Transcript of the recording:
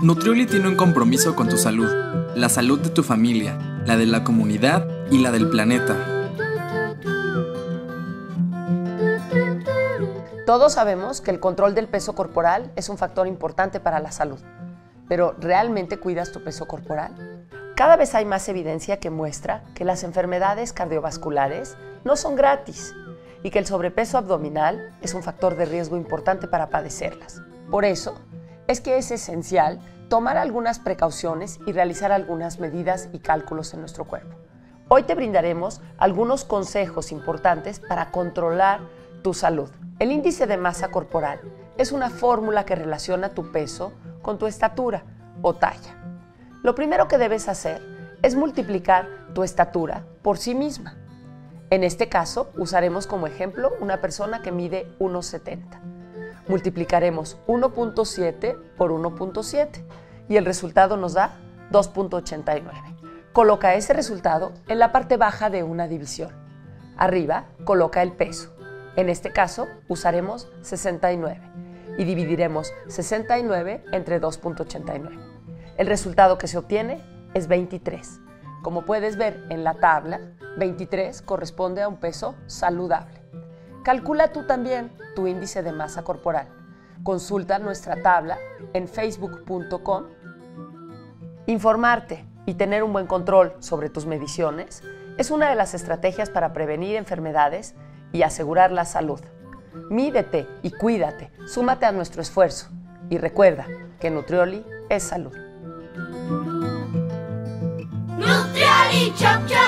Nutrioli tiene un compromiso con tu salud, la salud de tu familia, la de la comunidad y la del planeta. Todos sabemos que el control del peso corporal es un factor importante para la salud, pero ¿realmente cuidas tu peso corporal? Cada vez hay más evidencia que muestra que las enfermedades cardiovasculares no son gratis y que el sobrepeso abdominal es un factor de riesgo importante para padecerlas. Por eso, es que es esencial tomar algunas precauciones y realizar algunas medidas y cálculos en nuestro cuerpo. Hoy te brindaremos algunos consejos importantes para controlar tu salud. El índice de masa corporal es una fórmula que relaciona tu peso con tu estatura o talla. Lo primero que debes hacer es multiplicar tu estatura por sí misma. En este caso, usaremos como ejemplo una persona que mide 1,70 multiplicaremos 1.7 por 1.7 y el resultado nos da 2.89. Coloca ese resultado en la parte baja de una división. Arriba coloca el peso. En este caso usaremos 69 y dividiremos 69 entre 2.89. El resultado que se obtiene es 23. Como puedes ver en la tabla, 23 corresponde a un peso saludable. Calcula tú también tu índice de masa corporal. Consulta nuestra tabla en facebook.com. Informarte y tener un buen control sobre tus mediciones es una de las estrategias para prevenir enfermedades y asegurar la salud. Mídete y cuídate, súmate a nuestro esfuerzo y recuerda que Nutrioli es salud. Nutrioli, chop.